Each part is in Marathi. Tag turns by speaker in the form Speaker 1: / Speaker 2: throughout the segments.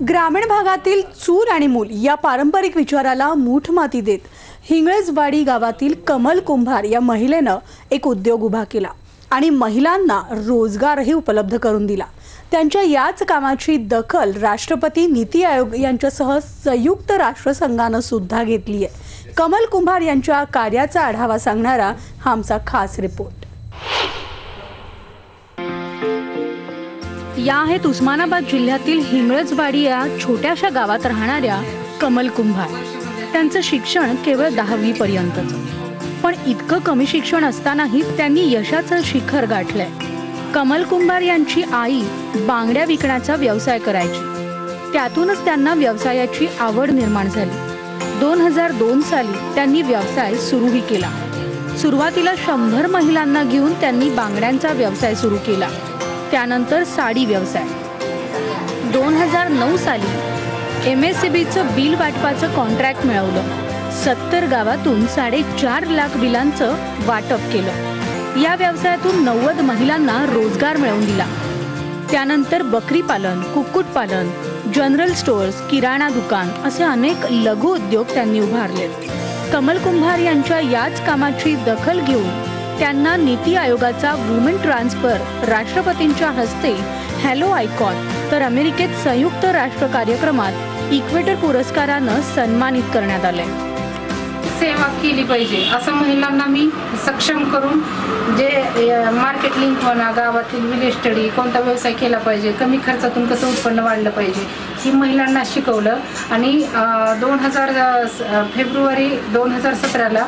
Speaker 1: ग्रामीण भागातील चूल आणि मूल या पारंपरिक विचाराला मूठ माती देत हिंगळजवाडी गावातील कमल कुंभार या महिलेनं एक उद्योग उभा केला आणि महिलांना रोजगारही उपलब्ध करून दिला. त्यांच्या याच कामाची दखल राष्ट्रपती नीती आयोग यांच्यासह संयुक्त राष्ट्रसंघानं सुद्धा घेतली आहे कमल कुंभार यांच्या कार्याचा आढावा सांगणारा हा आमचा खास रिपोर्ट. या आहेत उस्मानाबाद जिल्ह्यातील हिंगळजवाडी या छोट्याशा गावात राहणाऱ्या कमल कुंभार. त्यांचं शिक्षण केवळ दहावी पर्यंतच. पण इतकं कमी शिक्षण असतानाही त्यांनी यशाचं शिखर गाठलंय. कमल कुंभार यांची आई बांगड्या विकण्याचा व्यवसाय करायची. त्यातूनच त्यांना व्यवसायाची आवड निर्माण झाली. दोन हजार दोन साली त्यांनी व्यवसाय सुरूही केला. सुरुवातीला शंभर महिलांना घेऊन त्यांनी बांगड्यांचा व्यवसाय सुरू केला. त्यानंतर साडी व्यवसाय. दोन हजार नऊ साली एम एस सी बीचं बिल वाटपाचं कॉन्ट्रॅक्ट मिळवलं. सत्तर गावातून साडेचार लाख बिलांचं वाटप केलं. या व्यवसायातून नव्वद महिलांना रोजगार मिळवून दिला. त्यानंतर बकरी पालन कुक्कुटपालन जनरल स्टोअर्स किराणा दुकान असे अनेक लघु उद्योग त्यांनी उभारले. कमल कुंभार यांच्या याच कामाची दखल घेऊन त्यांना नीती आयोगाचा वुमेन ट्रान्सफर राष्ट्रपतींच्या हस्ते हॅलो आयकॉन तर अमेरिकेत संयुक्त राष्ट्र कार्यक्रमात इक्वेटर पुरस्कारानं सन्मानित करण्यात आले
Speaker 2: सेवा केली पाहिजे असं महिलांना मी सक्षम करून जे मार्केट लिंक म्हणा गावातील विलेज स्टडी कोणता व्यवसाय केला पाहिजे कमी खर्चातून कसं उत्पन्न वाढलं पाहिजे ही महिलांना शिकवलं. आणि दोन हजार फेब्रुवारी दोन हजार सतराला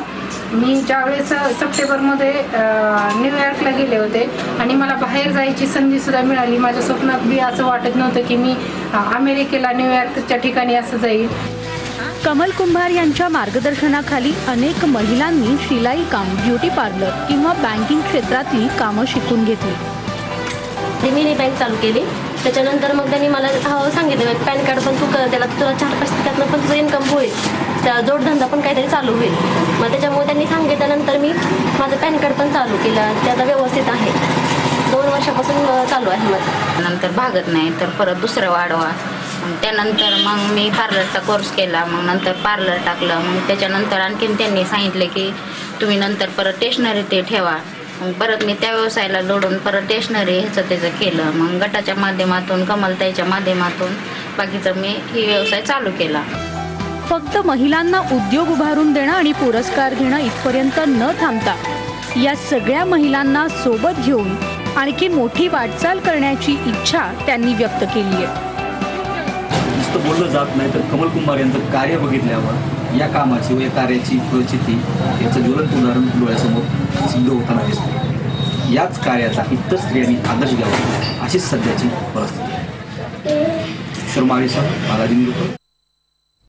Speaker 2: मी ज्यावेळेस सप्टेंबरमध्ये न्यूयॉर्कला गेले होते आणि मला बाहेर जायची संधीसुद्धा मिळाली. माझ्या स्वप्नात बी असं वाटत नव्हतं की मी अमेरिकेला न्यूयॉर्कच्या ठिकाणी असं जाईल.
Speaker 1: कमल कुंभार यांच्या मार्गदर्शनाखाली अनेक महिलांनी शिलाई काम ब्युटी पार्लर किंवा बँकिंग क्षेत्रातली कामं शिकून घेतली.
Speaker 3: मिनी बँक चालू केली. त्याच्यानंतर मग त्यांनी मला सांगितलं पॅन कार्ड पण तू कर त्याला तुला चार पाच त्यातनं पण तुझं इन्कम होईल. त्या जोडधंदा पण काहीतरी चालू होईल. मग त्याच्यामुळे त्यांनी सांगितल्यानंतर मी माझं पॅन कार्ड पण चालू केलं त्याचा व्यवस्थित आहे. दोन वर्षापासून चालू आहे माझं.
Speaker 4: नंतर भागत नाही तर परत दुसरं वाढवा. त्यानंतर मग मी पार्लरचा कोर्स केला मग नंतर पार्लर टाकलं. मग त्याच्यानंतर आणखीन त्यांनी सांगितले की तुम्ही नंतर परत स्टेशनरी ते ठेवा. मग परत मी त्या व्यवसायाला जोडून परत स्टेशनरी ह्याचं त्याचं केलं. मग गटाच्या माध्यमातून कमलताईच्या माध्यमातून बाकीचं मी ही व्यवसाय चालू केला.
Speaker 1: फक्त महिलांना उद्योग उभारून देणं आणि पुरस्कार घेणं इथपर्यंत न थांबता या सगळ्या महिलांना सोबत घेऊन आणखी मोठी वाटचाल करण्याची इच्छा त्यांनी व्यक्त केली आहे.
Speaker 5: नुसतं बोललं जात नाही तर कमल कुमार यांचं कार्य बघितल्यावर या कामाची व या कार्याची प्रचिती याचं ज्वलंत उदाहरण डोळ्यासमोर सिद्ध होताना दिसतो याच कार्याचा इतर स्त्रियांनी आदर्श घ्यावा अशीच सध्याची परिस्थिती आहे. शर्मा बालाजी